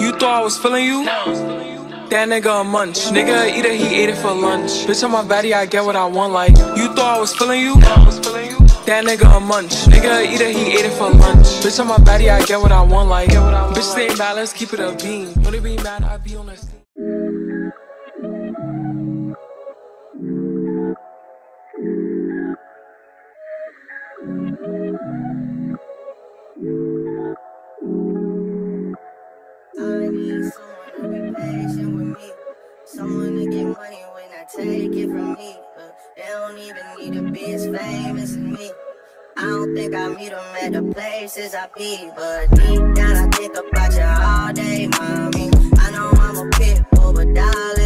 You thought I was feeling you? That nigga a munch. Nigga either he ate it for lunch. Bitch on my body, I get what I want. Like you thought I was feeling you? That nigga a munch. Nigga either he ate it for lunch. Bitch on my body, I get what I want. Like bitch stay mad, let's keep it a beam. When be mad, I be on the money when I take it from me. But they don't even need to be as famous as me. I don't think I meet them at the places I be. But deep down, I think about you all day, mommy. I know I'm a pit bull, but darling,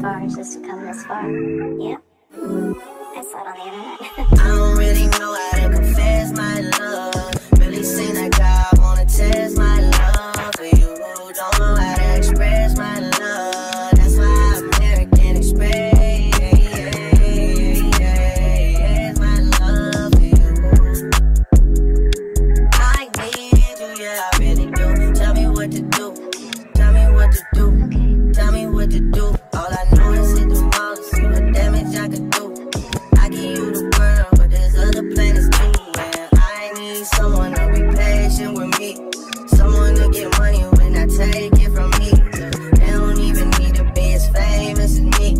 far just to come this far. Yep. I saw it on the internet. I don't really know how to confess my love. Patient with me. Someone to get money when I take it from me. they don't even need to be as famous as me.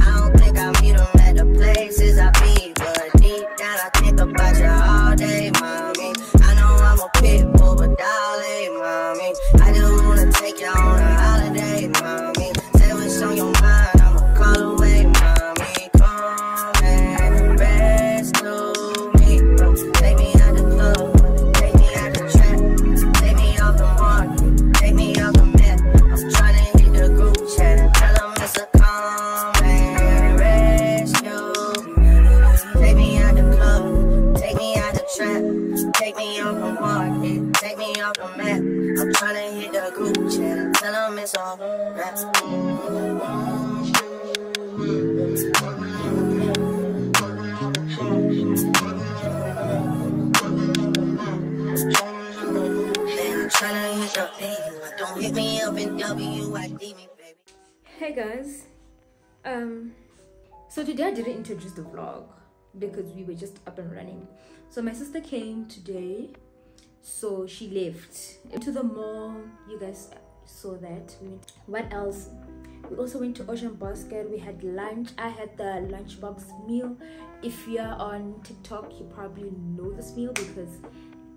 I don't think I meet them at the places I be. But deep down, I think about you all day, mommy. I know I'm a pit bull, but darling, mommy. I just wanna take you on Hey guys, um, so today I didn't introduce the vlog because we were just up and running. So my sister came today, so she left to the mall. You guys saw that. We What else? We also went to Ocean Basket. We had lunch. I had the lunchbox meal. If you're on TikTok, you probably know this meal because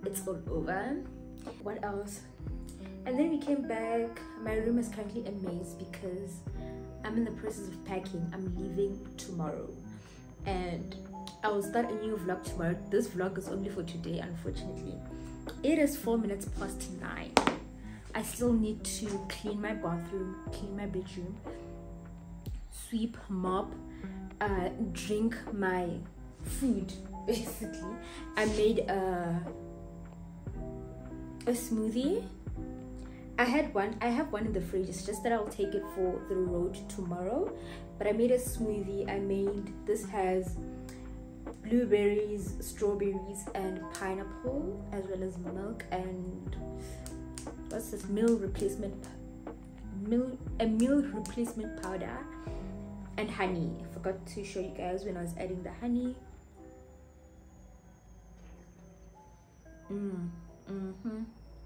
it's all over. What else? And then we came back. My room is currently a maze because I'm in the process of packing. I'm leaving tomorrow. And I will start a new vlog tomorrow. This vlog is only for today, unfortunately. It is four minutes past nine. I still need to clean my bathroom, clean my bedroom, sweep, mop, uh, drink my food. Basically, I made a a smoothie I had one. I have one in the fridge. It's just that I'll take it for the road tomorrow. But I made a smoothie. I made this has blueberries, strawberries, and pineapple, as well as milk and what's this meal replacement meal a meal replacement powder and honey. I forgot to show you guys when I was adding the honey. Mm, mm-hmm.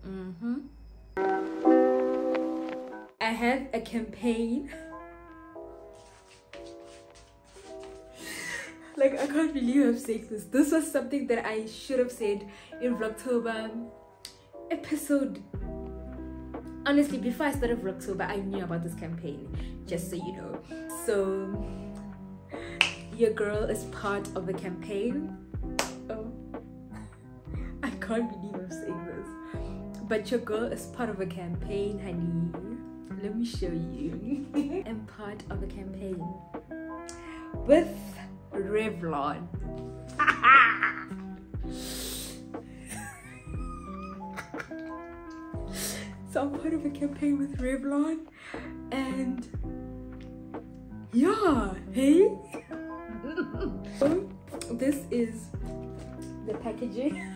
Mm-hmm. I have a campaign. like I can't believe I'm saying this. This was something that I should have said in Vlogtober episode. Honestly, before I started Vlogtober, I knew about this campaign, just so you know. So, your girl is part of the campaign. Oh, I can't believe I'm saying this. But your girl is part of a campaign, honey. Let me show you. I'm part of a campaign with Revlon. so I'm part of a campaign with Revlon and yeah, hey. so this is the packaging.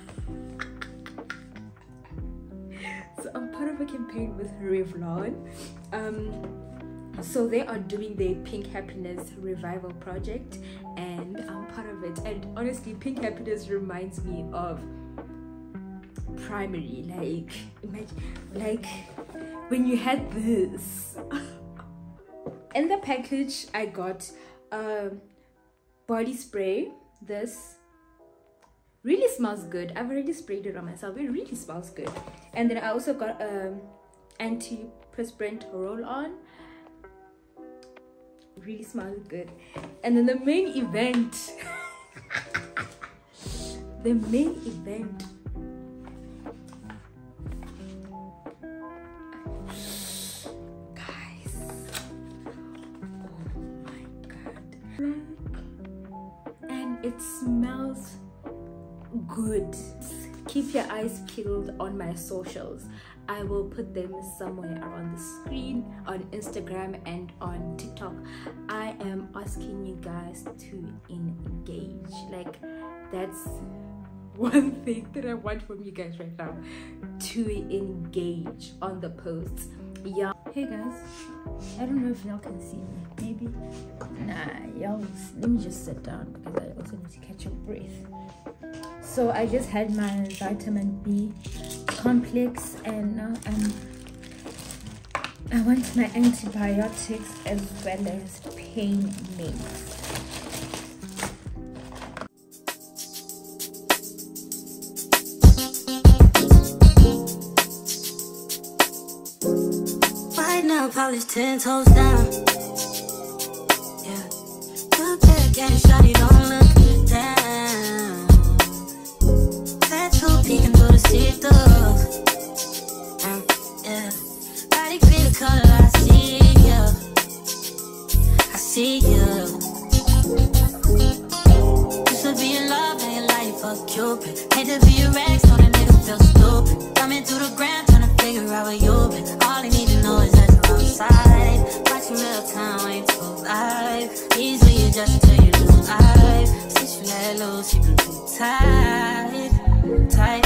so I'm part of a campaign with Revlon. Um so they are doing the pink happiness revival project and i'm part of it and honestly pink happiness reminds me of primary like imagine like when you had this. In the package i got a body spray this really smells good. I've already sprayed it on myself. It really smells good. And then i also got a anti-perspirant roll-on. Really smells good. And then the main event. The main event and it smells good keep your eyes peeled on my socials I will put them somewhere around the screen on Instagram and on TikTok. I am asking you guys to engage. Like, that's one thing that I want from you guys right now to engage on the posts. Yeah. Hey guys, I don't know if y'all can see me. Maybe. Nah, y'all. Let me just sit down because I also need to catch a breath. So I just had my vitamin B complex and now I'm I want my antibiotics as well as pain meds. Right now, polish ten toes down. Yeah. Good back and shawty, don't look down. Tattoo peeking through the see-through. Mm, yeah. Body green color, I see you. I see you. Used to be in love, now your life fuck Cupid. Hate to be your ex, know that nigga feel stupid. Coming through the ground, figure out where you been. All I need to know is that you're outside. Watching real time, ain't too live. Easily life. Since you let loose, you been too tight, tight.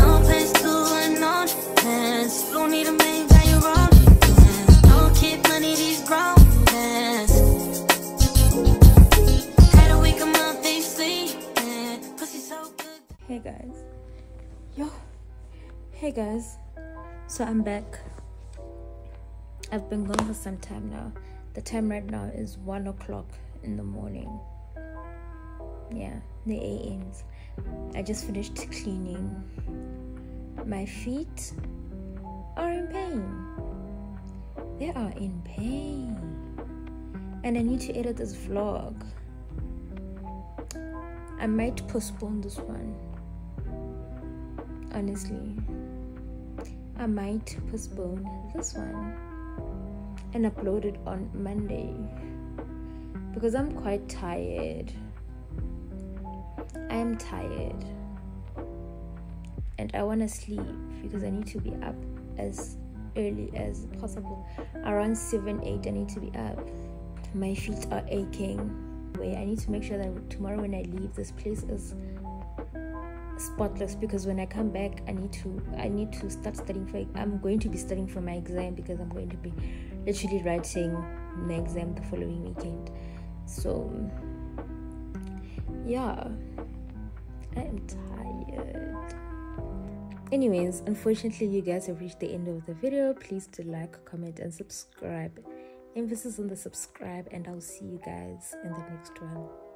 No place to unknown defense. You don't need a man, got your own defense. No kid money, these grown. Had a week, a month, they. Pussy so good. Hey guys. Yo. Hey guys. So I'm back. I've been gone for some time now. The time right now is one o'clock in the morning. Yeah, the AMs. I just finished cleaning. My feet are in pain. They are in pain. And I need to edit this vlog. I might postpone this one. Honestly, I might postpone this one and upload it on Monday because I'm quite tired. I'm tired and I want to sleep because I need to be up as early as possible. Around 7 8, I need to be up. My feet are aching. Wait, I need to make sure that tomorrow when I leave, this place is spotless because when I come back I need to I need to start studying for I'm going to be studying for my exam because I'm going to be literally writing my exam the following weekend. So yeah I am tired. Anyways, unfortunately you guys have reached the end of the video. Please do like, comment and subscribe. Emphasis on the subscribe and I'll see you guys in the next one.